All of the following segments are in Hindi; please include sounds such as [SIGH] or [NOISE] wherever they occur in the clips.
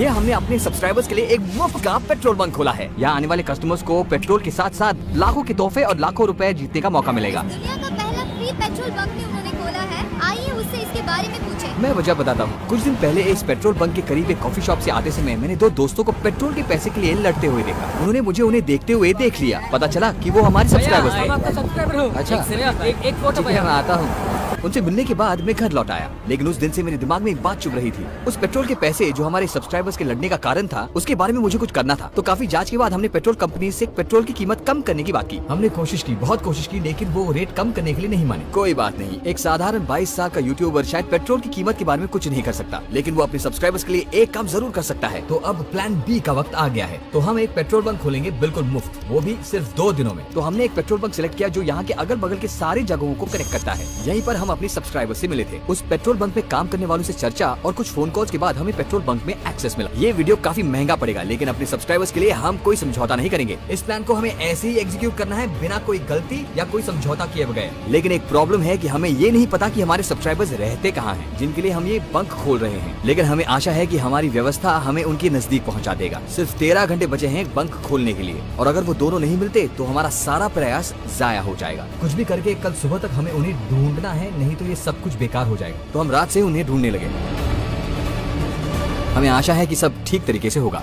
ये हमने अपने सब्सक्राइबर्स के लिए एक मुफ़्त का पेट्रोल बंक खोला है। यहाँ आने वाले कस्टमर्स को पेट्रोल के साथ साथ लाखों के तोहफे और लाखों रुपए जीतने का मौका मिलेगा। दुनिया का पहला फ्री पेट्रोल बंक भी उन्होंने खोला है। आइए उससे इसके बारे में पूछे। मैं वजह बताता हूँ। कुछ दिन पहले इस पेट्रोल बंक के करीब एक कॉफ़ी शॉप से आते समय मैंने दो दोस्तों को पेट्रोल के पैसे के लिए लड़ते हुए देखा। उन्होंने मुझे उन्हें देखते हुए देख लिया। पता चला कि वो हमारे सब्सक्राइबर्स हो। अच्छा। एक एक एक फ़ोटो आता हूँ। उनसे मिलने के बाद मैं घर लौट आया। लेकिन उस दिन से मेरे दिमाग में एक बात चुभ रही थी। उस पेट्रोल के पैसे जो हमारे सब्सक्राइबर्स के लड़ने का कारण था, उसके बारे में मुझे कुछ करना था। तो काफ़ी जाँच के बाद हमने पेट्रोल कंपनी से पेट्रोल की कीमत कम करने की बात की। हमने कोशिश की, बहुत कोशिश की, लेकिन वो रेट कम करने के लिए नहीं माने। कोई बात नहीं। एक साधारण 22 साल का यूट्यूबर शायद पेट्रोल की कीमत के बारे में कुछ नहीं कर सकता, लेकिन वो अपने सब्सक्राइबर्स के लिए एक काम ज़रूर कर सकता है। तो अब प्लान बी का वक्त आ गया है। तो हम एक पेट्रोल बंक खोलेंगे, बिल्कुल मुफ़्त। वो भी सिर्फ़ दो दिनों में। तो हमने एक पेट्रोल बंक सिलेक्ट किया, जो यहाँ के अगल बगल के सारी जगहों को कनेक्ट करता है। यहीं पर हम अपने सब्सक्राइबर से मिले थे। उस पेट्रोल बंक में काम करने वालों से चर्चा और कुछ फ़ोन कॉल के बाद हमें पेट्रोल बंक में एक्सेस मिला। ये वीडियो काफ़ी महँगा पड़ेगा, लेकिन अपने सब्सक्राइबर्स के लिए हम कोई समझौता नहीं करेंगे। इस प्लान को हमें ऐसे ही एग्जीक्यूट करना है बिना कोई गलती या कोई समझौता किए बगैर। लेकिन एक प्रॉब्लम है कि हमें ये नहीं पता कि हमारे सब्सक्राइबर्स रहते कहाँ हैं, जिनके लिए हम ये बंक खोल रहे हैं। लेकिन हमें आशा है कि हमारी व्यवस्था हमें उनके नज़दीक पहुँचा देगा। सिर्फ़ तेरह घंटे बचे हैं बंक खोलने के लिए। और अगर वो दोनों नहीं मिलते तो हमारा सारा प्रयास जाया हो जाएगा। कुछ भी करके कल सुबह तक हमें उन्हें ढूंढना है नहीं तो ये सब कुछ बेकार हो जाएगा। तो हम रात से उन्हें ढूँढने लगे। हमें आशा है कि सब ठीक तरीके से होगा।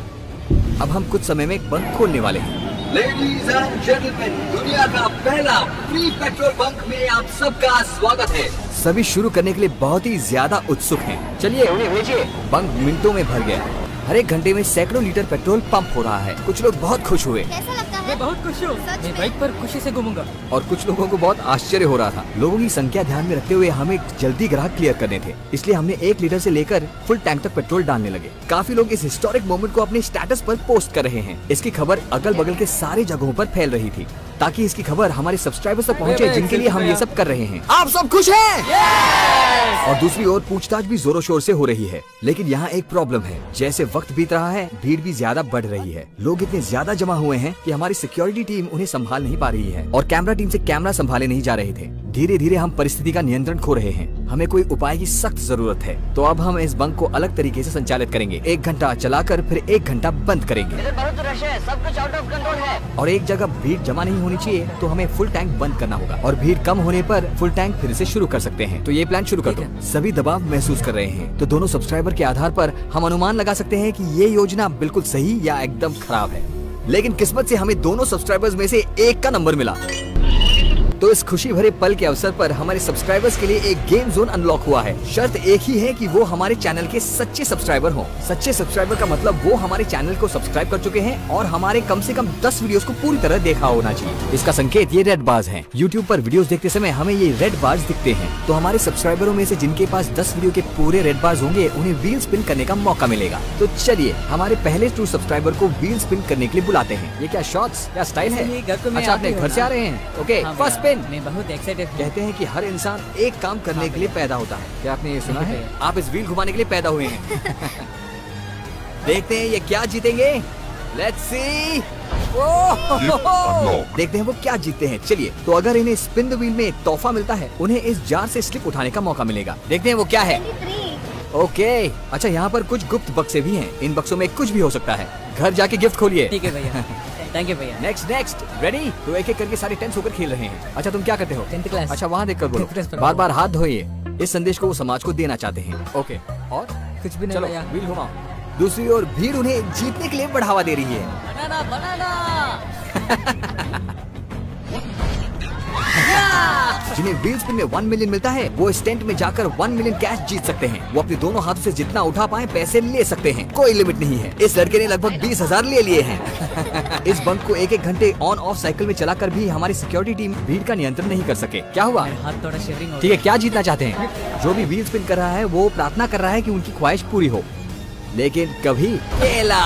अब हम कुछ समय में एक बंक खोलने वाले हैं। लेडीज़ एंड जेंटलमैन दुनिया का पहला फ्री पेट्रोल बंक में आप सबका स्वागत है। सभी शुरू करने के लिए बहुत ही ज़्यादा उत्सुक हैं। चलिए उन्हें भेजिए। बंक मिनटों में भर गया। हर एक घंटे में सैकड़ों लीटर पेट्रोल पंप हो रहा है। कुछ लोग बहुत खुश हुए। कैसा लगता मैं बहुत खुश हूँ। मैं बाइक पर खुशी से घूमूँगा। और कुछ लोगों को बहुत आश्चर्य हो रहा था। लोगों की संख्या ध्यान में रखते हुए हमें जल्दी ग्राहक क्लियर करने थे। इसलिए हमने एक लीटर से लेकर फुल टैंक तक पेट्रोल डालने लगे। काफ़ी लोग इस हिस्टोरिक मोमेंट को अपने स्टेटस पर पोस्ट कर रहे हैं। इसकी खबर अगल बगल के सारे जगहों पर फैल रही थी। ताकि इसकी खबर हमारे सब्सक्राइबर्स तक पहुँचे जिनके लिए हम ये सब कर रहे हैं। आप सब खुश हैं? और दूसरी ओर पूछताछ भी जोरों शोर से हो रही है। लेकिन यहाँ एक प्रॉब्लम है। जैसे वक्त बीत रहा है भीड़ भी ज़्यादा बढ़ रही है। लोग इतने ज़्यादा जमा हुए हैं की हमारी सिक्योरिटी टीम उन्हें संभाल नहीं पा रही है। और कैमरा टीम ऐसी कैमरा संभाले नहीं जा रहे थे। धीरे धीरे हम परिस्थिति का नियंत्रण खो रहे हैं। हमें कोई उपाय की सख्त ज़रूरत है। तो अब हम इस बंक को अलग तरीके से संचालित करेंगे। एक घंटा चलाकर फिर एक घंटा बंद करेंगे। बहुत रश है। सब कुछ आउट ऑफ़ कंट्रोल है। और एक जगह भीड़ जमा नहीं होनी चाहिए तो हमें फुल टैंक बंद करना होगा। और भीड़ कम होने पर फुल टैंक फिर से शुरू कर सकते हैं। तो ये प्लान शुरू कर दो। सभी दबाव महसूस कर रहे हैं। तो दोनों सब्सक्राइबर के आधार पर हम अनुमान लगा सकते हैं कि ये योजना बिल्कुल सही या एकदम खराब है। लेकिन किस्मत से हमें दोनों सब्सक्राइबर्स में से एक का नंबर मिला। तो इस खुशी भरे पल के अवसर पर हमारे सब्सक्राइबर्स के लिए एक गेम जोन अनलॉक हुआ है। शर्त एक ही है कि वो हमारे चैनल के सच्चे सब्सक्राइबर हों। सच्चे सब्सक्राइबर का मतलब वो हमारे चैनल को सब्सक्राइब कर चुके हैं और हमारे कम से कम 10 वीडियोस को पूरी तरह देखा होना चाहिए। इसका संकेत ये रेड बार्स हैं। यूट्यूब पर वीडियोस देखते समय हमें ये रेड बार्स दिखते हैं। तो हमारे सब्सक्राइबरों में से जिनके पास 10 वीडियो के पूरे रेड बार्स होंगे उन्हें व्हील स्पिन करने का मौका मिलेगा। तो चलिए हमारे पहले टू सब्सक्राइबर को व्हील स्पिन करने के लिए बुलाते हैं। ये क्या शॉर्ट्स या स्टाइल है? घर अच्छा घर से आ रहे हैं। ओके हाँ फ़र्स्ट भैया, मैं बहुत एक्साइटेड कहते हैं कि हर इंसान एक काम करने हाँ के लिए पैदा होता है। क्या आपने ये सुना है। आप इस व्हील घुमाने के लिए पैदा हुए हैं। [LAUGHS] देखते हैं ये क्या जीतेंगे। लेट्स सी देखते हैं वो क्या जीतते हैं। चलिए तो अगर इन्हें स्पिन द व्हील में एक तोहफा मिलता है उन्हें इस जार से स्लिप उठाने का मौका मिलेगा। देखते हैं वो क्या है। 23 ओके अच्छा यहाँ पर कुछ गुप्त बक्से भी हैं। इन बक्सों में कुछ भी हो सकता है। घर जाके गिफ्ट खोलिए। ठीक है भैया। [LAUGHS] थैंक यू भैया। नेक्स्ट नेक्स्ट रेडी तो एक एक करके सारे टेंस होकर खेल रहे हैं। अच्छा तुम क्या करते हो? 10th class. अच्छा वहाँ देख कर बोलो बार बार हाथ धोइए। इस संदेश को वो समाज को देना चाहते हैं। ओके और? कुछ भी नहीं चलो व्हील घुमाओ। दूसरी ओर भीड़ उन्हें जीतने के लिए बढ़ावा दे रही है। बनाना बनाना [LAUGHS] जिन्हें व्हील स्पिन में वन मिलियन मिलता है वो स्टेंट में जाकर वन मिलियन कैश जीत सकते हैं। वो अपने दोनों हाथों से जितना उठा पाए पैसे ले सकते हैं। कोई लिमिट नहीं है। इस लड़के ने लगभग बीस हज़ार ले लिए हैं। [LAUGHS] इस बंक को एक एक घंटे ऑन ऑफ़ साइकिल में चलाकर भी हमारी सिक्योरिटी टीम भीड़ का नियंत्रण नहीं कर सके। क्या हुआ? हाथ थोड़ा ठीक है क्या जीतना चाहते हैं? जो भी व्हील स्पिन कर रहा है वो प्रार्थना कर रहा है की उनकी ख्वाहिश पूरी हो। लेकिन कभी केला।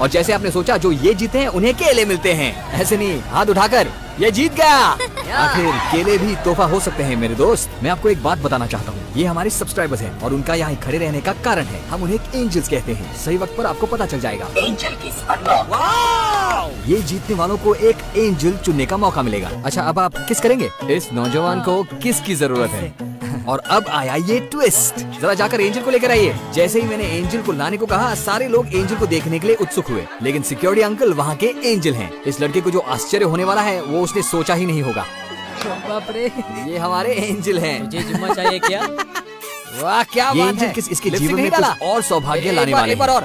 और जैसे आपने सोचा जो ये जीते हैं उन्हें केले मिलते हैं। ऐसे नहीं हाथ उठाकर ये जीत गया। [LAUGHS] आखिर केले भी तोहफा हो सकते हैं मेरे दोस्त। मैं आपको एक बात बताना चाहता हूँ। ये हमारे सब्सक्राइबर्स हैं और उनका यहाँ खड़े रहने का कारण है। हम उन्हें एंजल्स कहते हैं। सही वक्त पर आपको पता चल जाएगा। एंजल ये जीतने वालों को एक एंजल चुनने का मौका मिलेगा। अच्छा अब आप किस करेंगे? इस नौजवान को किस की ज़रूरत है? और अब आया ये ट्विस्ट जरा जाकर एंजल को लेकर आइए। जैसे ही मैंने एंजल को लाने को कहा सारे लोग एंजल को देखने के लिए उत्सुक हुए। लेकिन सिक्योरिटी अंकल वहाँ के एंजल हैं। इस लड़के को जो आश्चर्य होने वाला है वो उसने सोचा ही नहीं होगा। ये हमारे एंजल हैं। मुझे जुम्मा चाहिए क्या? वाह क्या ये एंजल किस इसके जीवन में कुछ और सौभाग्य लाने वाले हैं। और।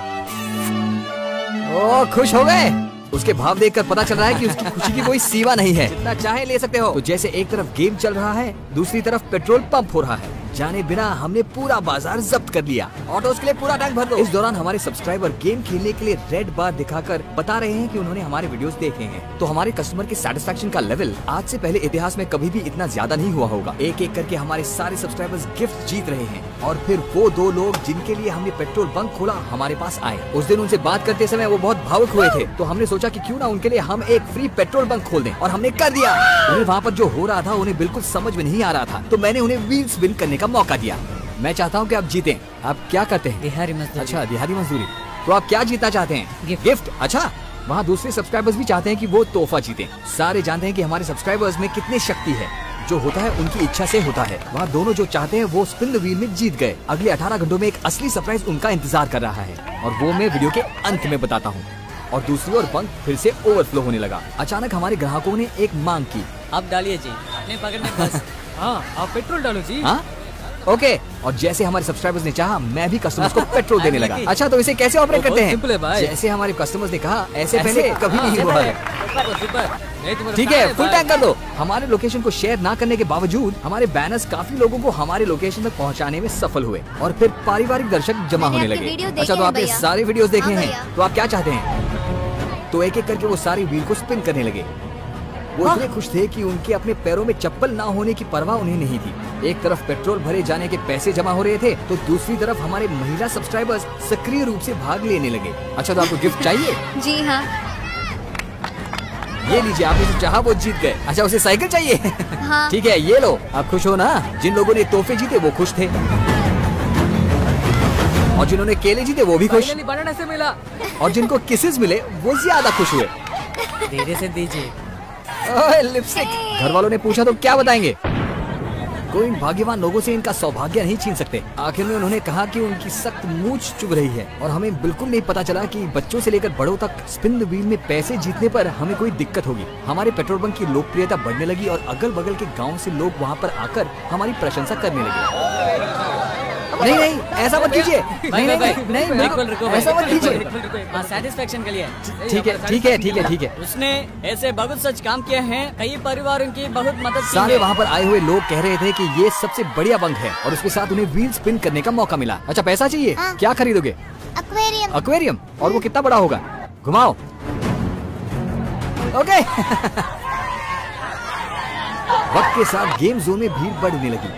ओ खुश हो गए? उसके भाव देखकर पता चल रहा है कि उसकी [LAUGHS] खुशी की कोई सीमा नहीं है। जितना चाहे ले सकते हो। तो जैसे एक तरफ़ गेम चल रहा है दूसरी तरफ़ पेट्रोल पंप हो रहा है। जाने बिना हमने पूरा बाज़ार जब्त कर लिया। ऑटोस के लिए पूरा टैंक भर दो। इस दौरान हमारे सब्सक्राइबर गेम खेलने के लिए रेड बार दिखाकर बता रहे हैं कि उन्होंने हमारे वीडियोस देखे हैं। तो हमारे कस्टमर के सेटिस्फेक्शन का लेवल आज से पहले इतिहास में कभी भी इतना ज़्यादा नहीं हुआ होगा। एक एक करके हमारे सारे सब्सक्राइबर्स गिफ्ट जीत रहे हैं। और फिर वो दो लोग जिनके लिए हमने पेट्रोल बंक खोला, हमारे पास आए। उस दिन उनसे बात करते समय वो बहुत भावुक हुए थे। तो हमने सोचा की क्यूँ ना उनके लिए हम एक फ्री पेट्रोल बंक खोल दें। और हमने कर दिया। उन्हें वहाँ पर जो हो रहा था उन्हें बिल्कुल समझ में नहीं आ रहा था। तो मैंने उन्हें व्हील्स स्पिन करने का मौका दिया। मैं चाहता हूँ कि आप जीतें। आप क्या करते हैं? बिहारी मजदूर। अच्छा दिहाड़ी मजदूरी। तो आप क्या जीतना चाहते हैं? गिफ्ट। गिफ्ट? अच्छा वहाँ दूसरे सब्सक्राइबर्स भी चाहते हैं कि वो तोहफा जीते। सारे जानते हैं कि हमारे सब्सक्राइबर्स में कितनी शक्ति है। जो होता है उनकी इच्छा से होता है। वहाँ दोनों जो चाहते हैं वो स्पिन द व्हील में जीत गए। अगले 18 घंटों में एक असली सरप्राइज़ उनका इंतज़ार कर रहा है। और वो मैं वीडियो के अंत में बताता हूँ। और दूसरी ओर बंक फिर से ओवरफ्लो होने लगा। अचानक हमारे ग्राहकों ने एक मांग की। आप डालिए जी। नहीं पकड़ने बस [LAUGHS] हाँ आप पेट्रोल डालो जी। हाँ? ओके और जैसे हमारे सब्सक्राइबर्स ने चाहा मैं भी कस्टमर्स को पेट्रोल [LAUGHS] देने लगा। अच्छा तो इसे कैसे ऑपरेट करते हैं? है। जैसे हमारे कस्टमर्स ने कहा ऐसे? पहले कभी हाँ, नहीं हुआ है। ठीक है फुल टैंक कर दो हमारे लोकेशन को शेयर ना करने के बावजूद हमारे बैनर्स काफ़ी लोगों को हमारे लोकेशन तक पहुँचाने में सफल हुए और फिर पारिवारिक दर्शक जमा होने लगे। अच्छा तो आपने। सारे वीडियोस देखे हाँ हैं। तो आप क्या चाहते हैं? तो एक एक करके वो सारी व्हील को स्पिन करने लगे। वो हाँ। इतने खुश थे कि उनके अपने पैरों में चप्पल ना होने की परवाह उन्हें नहीं थी। एक तरफ़ पेट्रोल भरे जाने के पैसे जमा हो रहे थे तो दूसरी तरफ़ हमारे महिला सब्सक्राइबर्स सक्रिय रूप से भाग लेने लगे। अच्छा तो आपको गिफ्ट चाहिए? जी हाँ। ये लीजिए आपने जो चाहा वो जीत गए। अच्छा उसे साइकिल चाहिए? हाँ। ठीक है ये लो। आप खुश हो ना? जिन लोगों ने तोहफे जीते वो खुश थे। और जिन्होंने केले जीते वो भी खुश। बनाना से मिला। और जिनको किसेस मिले वो ज़्यादा खुश हुए। धीरे से दीजिए। लिपस्टिक घर वालों ने पूछा तो क्या बताएँगे? कोई भाग्यवान लोगों से इनका सौभाग्य नहीं छीन सकते। आखिर में उन्होंने कहा कि उनकी सख्त मूछ चुभ रही है और हमें बिल्कुल नहीं पता चला कि बच्चों से लेकर बड़ों तक स्पिन व्हील में पैसे जीतने पर हमें कोई दिक्कत होगी। हमारे पेट्रोल पंप की लोकप्रियता बढ़ने लगी और अगल बगल के गाँव से लोग वहाँ पर आकर हमारी प्रशंसा करने लगे। नहीं नहीं ऐसा मत कीजिए। नहीं नहीं नहीं बिल्कुल रुको ऐसा मत कीजिए। कीजिए हाँ सेटिस्फेक्शन के लिए। ठीक है ठीक है ठीक है ठीक है। उसने ऐसे बहुत सच काम किए हैं कई परिवारों की बहुत मदद की सारे। वहाँ पर आए हुए लोग कह रहे थे कि ये सबसे बढ़िया बंक है और उसके साथ उन्हें व्हील स्पिन करने का मौका मिला। अच्छा पैसा चाहिए? हाँ। क्या खरीदोगे? एक्वेरियम अक्वेरियम और वो कितना बड़ा होगा? घुमाओ। ओके [LAUGHS] वक्त के साथ गेम जोन में भीड़ बढ़ने लगी।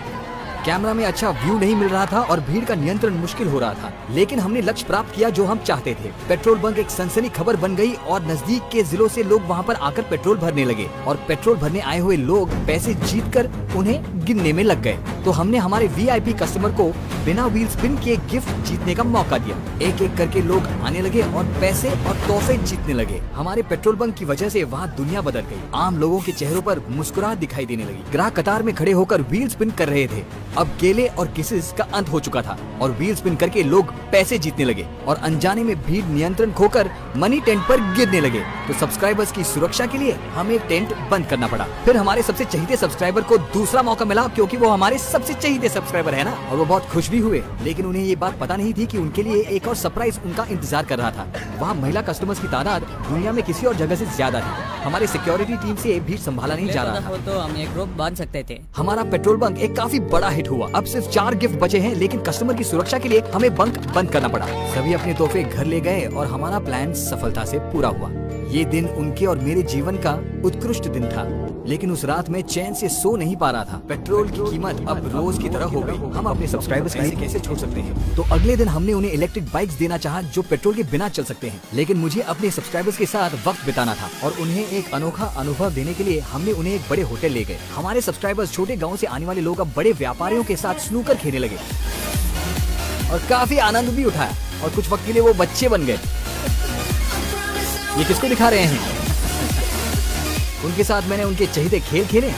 कैमरा में अच्छा व्यू नहीं मिल रहा था और भीड़ का नियंत्रण मुश्किल हो रहा था। लेकिन हमने लक्ष्य प्राप्त किया जो हम चाहते थे। पेट्रोल बंक एक सनसनी खबर बन गई और नज़दीक के जिलों से लोग वहाँ पर आकर पेट्रोल भरने लगे और पेट्रोल भरने आए हुए लोग पैसे जीत कर उन्हें गिनने में लग गए। तो हमने हमारे वीआईपी कस्टमर को बिना व्हील स्पिन के गिफ्ट जीतने का मौका दिया। एक एक करके लोग आने लगे और पैसे और तोहफे जीतने लगे। हमारे पेट्रोल बंक की वजह से वहाँ दुनिया बदल गई। आम लोगों के चेहरों पर मुस्कुराहट दिखाई देने लगी। ग्राहक कतार में खड़े होकर व्हील स्पिन कर रहे थे। अब गेले और किसेस का अंत हो चुका था और व्हील स्पिन करके लोग पैसे जीतने लगे और अनजाने में भीड़ नियंत्रण खोकर मनी टेंट पर गिरने लगे। तो सब्सक्राइबर्स की सुरक्षा के लिए हमें टेंट बंद करना पड़ा। फिर हमारे सबसे चहीते सब्सक्राइबर को दूसरा मौका मिला क्योंकि वो हमारे सबसे चहीते सब्सक्राइबर है ना? और वो बहुत खुश भी हुए लेकिन उन्हें ये बात पता नहीं थी की उनके लिए एक और सरप्राइज़ उनका इंतज़ार कर रहा था। वहाँ महिला कस्टमर्स की तादाद दुनिया में किसी और जगह ऐसी ज़्यादा थी। हमारे सिक्योरिटी टीम ऐसी भीड़ संभाला नहीं जा रहा था। तो हम एक ग्रुप बाँध सकते थे। हमारा पेट्रोल बंक एक काफ़ी बड़ा हिट हुआ। अब सिर्फ़ चार गिफ्ट बचे हैं, लेकिन कस्टमर की सुरक्षा के लिए हमें बंक बंद करना पड़ा। सभी अपने तोहफे घर ले गए और हमारा प्लान सफलता से पूरा हुआ। ये दिन उनके और मेरे जीवन का उत्कृष्ट दिन था। लेकिन उस रात में चैन से सो नहीं पा रहा था। पेट्रोल की कीमत अब रोज की तरह हो गई। हम अपने सब्सक्राइबर्स के लिए कैसे छोड़ सकते हैं? तो अगले दिन हमने उन्हें इलेक्ट्रिक बाइक्स देना चाहा जो पेट्रोल के बिना चल सकते हैं। लेकिन मुझे अपने सब्सक्राइबर्स के साथ वक्त बिताना था और उन्हें एक अनोखा अनुभव देने के लिए हमने उन्हें एक बड़े होटल ले गए। हमारे सब्सक्राइबर्स छोटे गाँव ऐसी आने वाले लोग अब बड़े व्यापारियों के साथ स्नूकर खेलने लगे। और काफ़ी आनंद भी उठाया और कुछ वक्त के लिए वो बच्चे बन गए। ये किसको दिखा रहे हैं? उनके साथ मैंने उनके चहीते खेल खेले।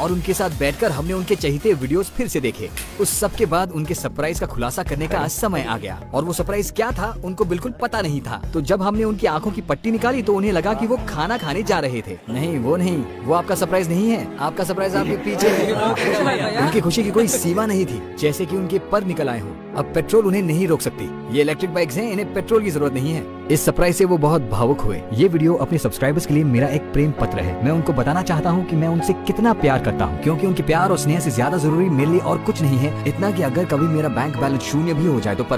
और उनके साथ बैठकर हमने उनके चहीते वीडियोस फिर से देखे। उस सब के बाद उनके सरप्राइज़ का खुलासा करने का समय आ गया। और वो सरप्राइज़ क्या था उनको बिल्कुल पता नहीं था। तो जब हमने उनकी आँखों की पट्टी निकाली तो उन्हें लगा कि वो खाना खाने जा रहे थे। नहीं वो नहीं। वो आपका सरप्राइज़ नहीं है। आपका सरप्राइज़ आपके पीछे है। उनकी खुशी की कोई सीमा नहीं थी जैसे की उनके पर निकल आए हों। अब पेट्रोल उन्हें नहीं रोक सकती। ये इलेक्ट्रिक बाइक है, इन्हें पेट्रोल की ज़रूरत नहीं है। इस सरप्राइज़ से वो बहुत भावुक हुए। ये वीडियो अपने सब्सक्राइबर्स के लिए मेरा एक प्रेम पत्र है। मैं उनको बताना चाहता हूँ कि मैं उनसे कितना प्यार करता हूँ, क्योंकि उनके प्यार और स्नेह से ज़्यादा ज़रूरी मेरे लिए और कुछ नहीं है। इतना कि अगर कभी मेरा बैंक बैलेंस शून्य भी हो जाए तो पर